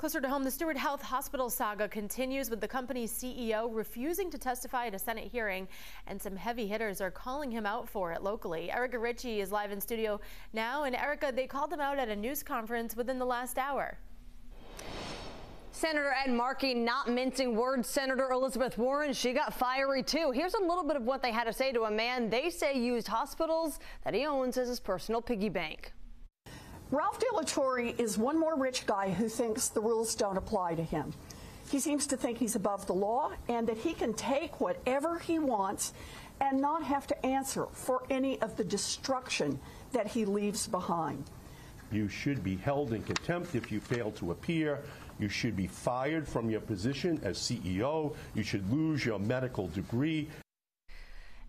Closer to home, the Steward Health Hospital saga continues with the company's CEO refusing to testify at a Senate hearing, and some heavy hitters are calling him out for it locally. Erica Ricci is live in studio now, and Erica, they called him out at a news conference within the last hour. Senator Ed Markey not mincing words. Senator Elizabeth Warren, she got fiery too. Here's a little bit of what they had to say to a man they say used hospitals that he owns as his personal piggy bank. Ralph de la Torre is one more rich guy who thinks the rules don't apply to him. He seems to think he's above the law and that he can take whatever he wants and not have to answer for any of the destruction that he leaves behind. You should be held in contempt if you fail to appear. You should be fired from your position as CEO. You should lose your medical degree.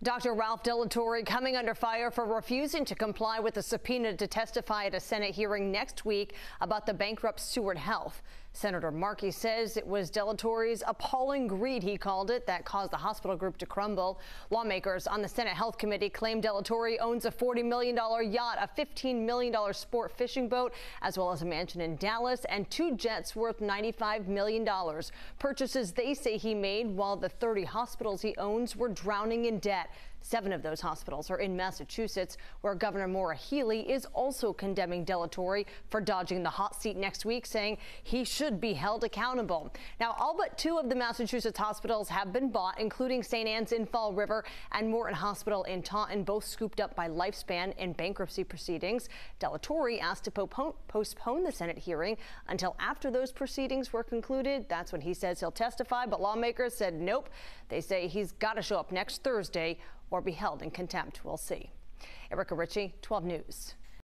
Dr. Ralph de la Torre coming under fire for refusing to comply with a subpoena to testify at a Senate hearing next week about the bankrupt Steward Health. Senator Markey says it was de la Torre's appalling greed, he called it, that caused the hospital group to crumble. Lawmakers on the Senate Health Committee claim de la Torre owns a $40 million yacht, a $15 million sport fishing boat, as well as a mansion in Dallas and two jets worth $95 million. Purchases they say he made while the 30 hospitals he owns were drowning in debt. Seven of those hospitals are in Massachusetts, where Governor Maura Healey is also condemning de la Torre for dodging the hot seat next week, saying he should be held accountable. Now, all but two of the Massachusetts hospitals have been bought, including St. Anne's in Fall River and Morton Hospital in Taunton, both scooped up by Lifespan in bankruptcy proceedings. de la Torre asked to postpone the Senate hearing until after those proceedings were concluded. That's when he says he'll testify, but lawmakers said nope. They say he's got to show up next Thursday or be held in contempt. We'll see. Erica Ricci, 12 News.